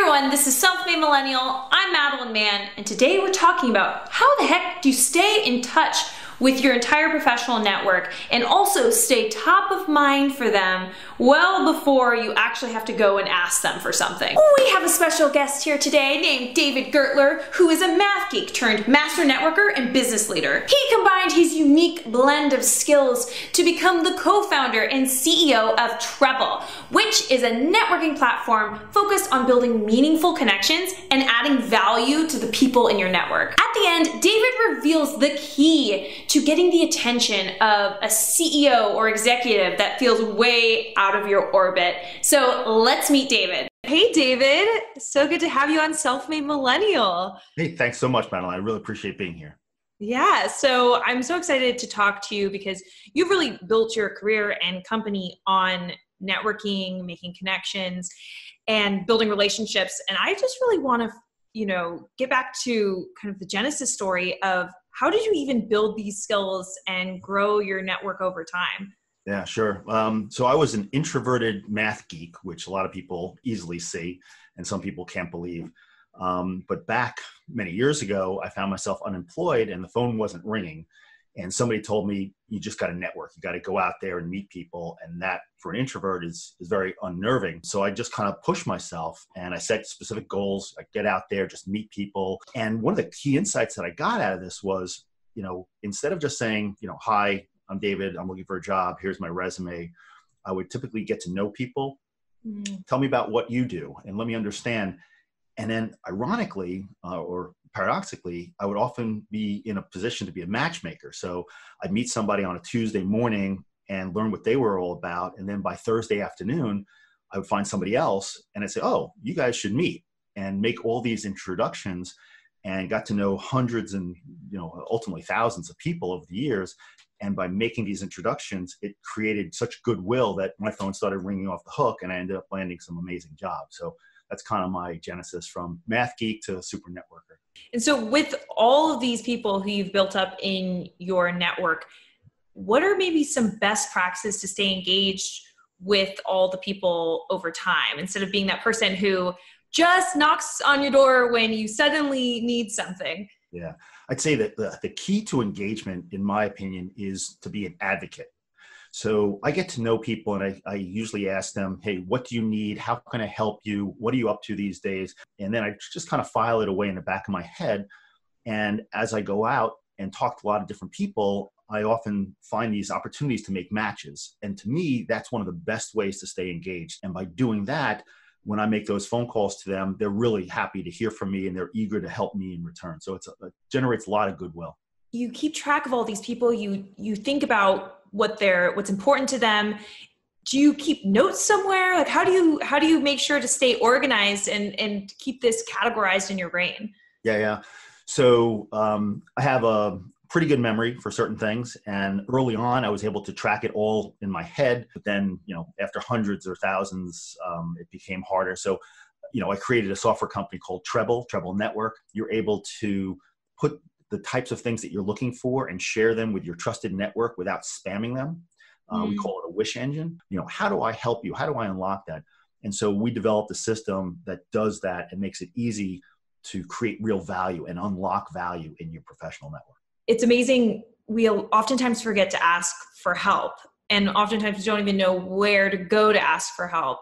everyone, this is Self Made Millennial. I'm Madeline Mann, and today we're talking about how the heck do you stay in touch with your entire professional network and also stay top of mind for them well before you actually have to go and ask them for something. We have a special guest here today named David Gertler, who is a math geek turned master networker and business leader. He combined his unique blend of skills to become the co-founder and CEO of Treble, which is a networking platform focused on building meaningful connections and adding value to the people in your network. At the end, David reveals the key to getting the attention of a CEO or executive that feels way out of your orbit. So let's meet David. Hey, David. So good to have you on Self Made Millennial. Hey, thanks so much, Madeline. I really appreciate being here. Yeah, so I'm so excited to talk to you because you've really built your career and company on networking, making connections, and building relationships. And I just really want to, you know, get back to kind of the genesis story of how did you even build these skills and grow your network over time? Yeah, sure. Um, so I was an introverted math geek, which a lot of people easily see, and some people can't believe. Um, but back many years ago, I found myself unemployed and the phone wasn't ringing and somebody told me you just got to network. You got to go out there and meet people. And that for an introvert is is very unnerving. So i just kind of pushed myself and i set specific goals. I get out there just meet people. And one of the key insights that i got out of this was you know instead of just saying you know hi i'm david. I'm looking for a job. Here's my resume i would typically get to know people mm. tell me about what you do and let me understand. And then ironically uh, or paradoxically, I would often be in a position to be a matchmaker. So I'd meet somebody on a Tuesday morning and learn what they were all about. And then by Thursday afternoon, I would find somebody else and I'd say, oh, you guys should meet and make all these introductions and got to know hundreds and you know ultimately thousands of people over the years and by making these introductions it created such goodwill that my phone started ringing off the hook and i ended up landing some amazing jobs so that's kind of my genesis from math geek to super networker and so, with all of these people who you've built up in your network, what are maybe some best practices to stay engaged with all the people over time instead of being that person who just knocks on your door when you suddenly need something? Yeah, I'd say that the, the key to engagement, in my opinion, is to be an advocate. So I get to know people and I, I, usually ask them, hey, what do you need? How can I help you? What are you up to these days? And then I just kind of file it away in the back of my head. And as I go out and talk to a lot of different people, I often find these opportunities to make matches. And to me, that's one of the best ways to stay engaged. And by doing that, when I make those phone calls to them, they're really happy to hear from me and they're eager to help me in return. So it generates a lot of goodwill. You keep track of all these people. You you think about what they're what's important to them. Do you keep notes somewhere? Like how do you how do you make sure to stay organized and and keep this categorized in your brain? Yeah yeah. So um, i have a pretty good memory for certain things and early on i was able to track it all in my head but then you know after hundreds or thousands um, it became harder. So you know i created a software company called treble treble network. You're able to put the types of things that you're looking for and share them with your trusted network without spamming them. Uh, mm. We call it a wish engine. You know, how do I help you? How do I unlock that? And so we developed a system that does that and makes it easy to create real value and unlock value in your professional network. It's amazing. We oftentimes forget to ask for help, and oftentimes don't even know where to go to ask for help.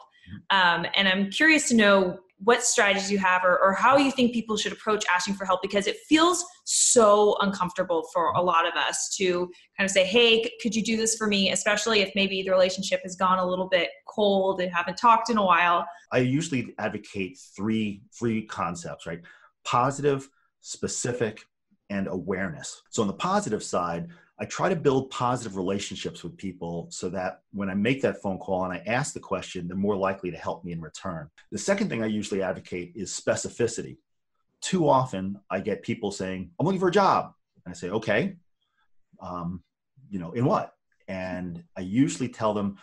Mm-hmm. Um, and I'm curious to know what strategies you have or, or how you think people should approach asking for help because it feels so uncomfortable for a lot of us to kind of say hey could you do this for me? Especially if maybe the relationship has gone a little bit cold and haven't talked in a while. I usually advocate three three concepts right? Positive specific and awareness. So on the positive side I try to build positive relationships with people so that when I make that phone call and I ask the question, they're more likely to help me in return. The second thing I usually advocate is specificity. Too often I get people saying, I'm looking for a job. And I say, okay, um, you know, in what? And I usually tell them,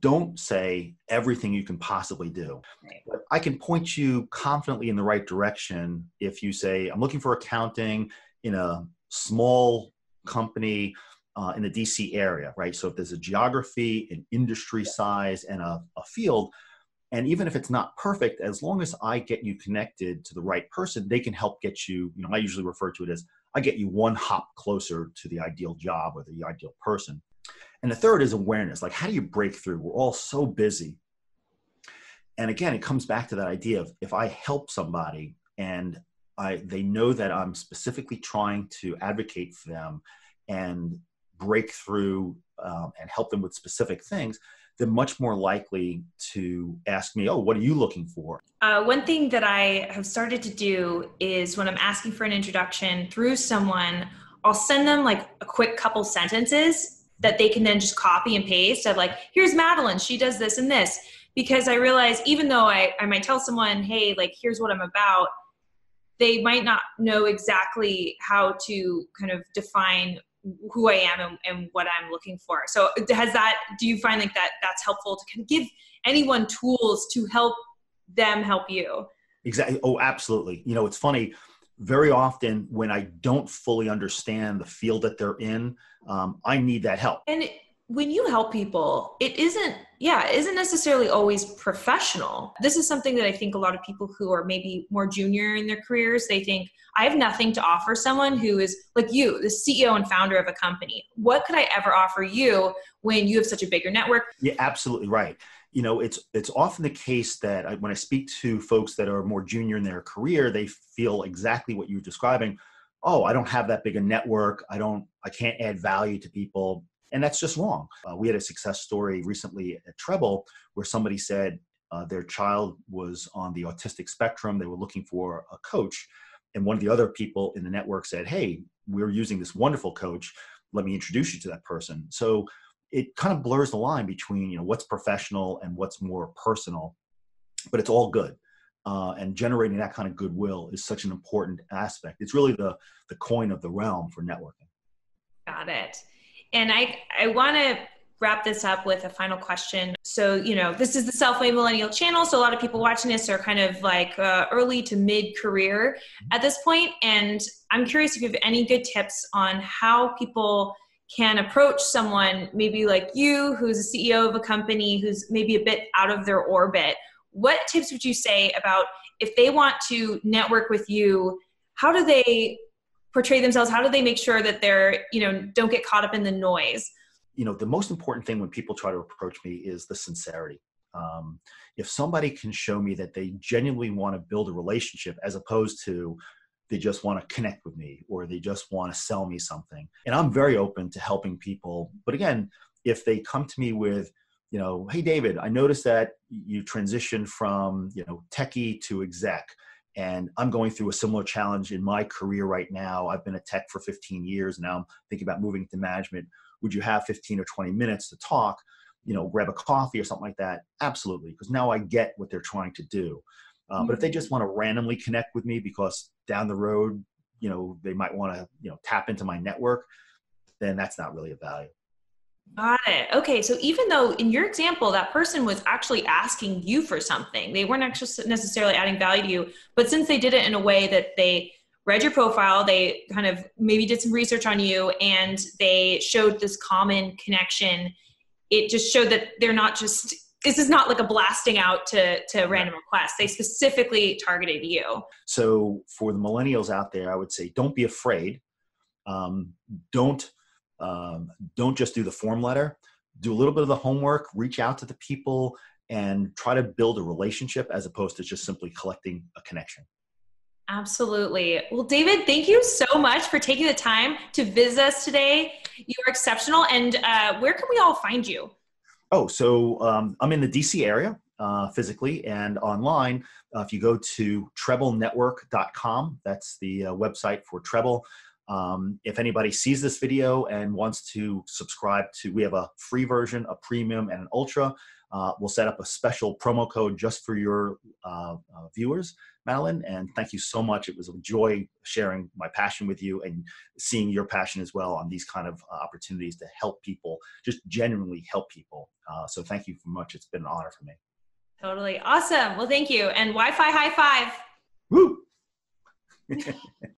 don't say everything you can possibly do. But I can point you confidently in the right direction if you say, I'm looking for accounting in a small company uh, in the DC area, right? So if there's a geography, an industry size, and a, a field, And even if it's not perfect, as long as I get you connected to the right person, they can help get you, you know, I usually refer to it as I get you one hop closer to the ideal job or the ideal person. And the third is awareness. Like, how do you break through? We're all so busy. And again, it comes back to that idea of if I help somebody and I, they know that I'm specifically trying to advocate for them and break through um, and help them with specific things, they're much more likely to ask me, Oh, what are you looking for? Uh, one thing that I have started to do is when I'm asking for an introduction through someone, I'll send them like a quick couple sentences that they can then just copy and paste of like, here's Madeline, she does this and this. Because I realize even though I, I might tell someone, hey, like, here's what I'm about, they might not know exactly how to kind of define who I am and, and, what I'm looking for. So has that, do you find like that that's helpful to kind of give anyone tools to help them help you? Exactly. Oh, absolutely. You know, it's funny. Very often when I don't fully understand the field that they're in, um, I need that help. And when you help people, it isn't, yeah, it isn't necessarily always professional. This is something that I think a lot of people who are maybe more junior in their careers, they think, I have nothing to offer someone who is like you, the CEO and founder of a company. What could I ever offer you when you have such a bigger network? Yeah, absolutely right. You know, it's it's often the case that I, when I speak to folks that are more junior in their career, they feel exactly what you're describing. Oh, I don't have that big a network. I don't. I can't add value to people and that's just wrong. Uh, we had a success story recently at Treble where somebody said uh, their child was on the autistic spectrum. They were looking for a coach. And one of the other people in the network said, Hey, we're using this wonderful coach. Let me introduce you to that person. So it kind of blurs the line between you know what's professional and what's more personal, but it's all good. Uh, and generating that kind of goodwill is such an important aspect. It's really the the coin of the realm for networking. Got it. And I, I want to wrap this up with a final question. So, you know, this is the Self Made Millennial channel. So, a lot of people watching this are kind of like uh, early to mid career at this point. And I'm curious if you have any good tips on how people can approach someone, maybe like you, who's a CEO of a company who's maybe a bit out of their orbit. What tips would you say about if they want to network with you? How do they portray themselves how do they make sure that they're you know don't get caught up in the noise? You know the most important thing when people try to approach me is the sincerity. Um, if somebody can show me that they genuinely want to build a relationship as opposed to they just want to connect with me or they just want to sell me something. And i'm very open to helping people. But again if they come to me with you know hey david i noticed that you transitioned from you know techie to exec and I'm going through a similar challenge in my career right now. I've been a tech for 15 years. Now I'm thinking about moving to management. Would you have 15 or 20 minutes to talk? You know, grab a coffee or something like that? Absolutely, because now I get what they're trying to do. Uh, but if they just want to randomly connect with me because down the road, you know, they might want to, you know, tap into my network, then that's not really a value. Got it. Okay. So even though in your example, that person was actually asking you for something, they weren't actually necessarily adding value to you, but since they did it in a way that they read your profile, they kind of maybe did some research on you and they showed this common connection, it just showed that they're not just this is not like a blasting out to, to random requests. They specifically targeted you. So for the millennials out there, I would say don't be afraid. Um, don't um, don't just do the form letter do a little bit of the homework reach out to the people and try to build a relationship as opposed to just simply collecting a connection Absolutely. Well, David, thank you so much for taking the time to visit us today. You are exceptional. And uh, where can we all find you? Oh, so um, I'm in the DC area uh, physically and online. Uh, if you go to treblenetwork.com, that's the uh, website for Treble. Um, if anybody sees this video and wants to subscribe to, we have a free version, a premium, and an ultra. Uh, we'll set up a special promo code just for your uh, uh, viewers, Madeline. And thank you so much. It was a joy sharing my passion with you and seeing your passion as well on these kind of uh, opportunities to help people, just genuinely help people. Uh, so thank you so much. It's been an honor for me. Totally awesome. Well, thank you. And Wi Fi high five. Woo!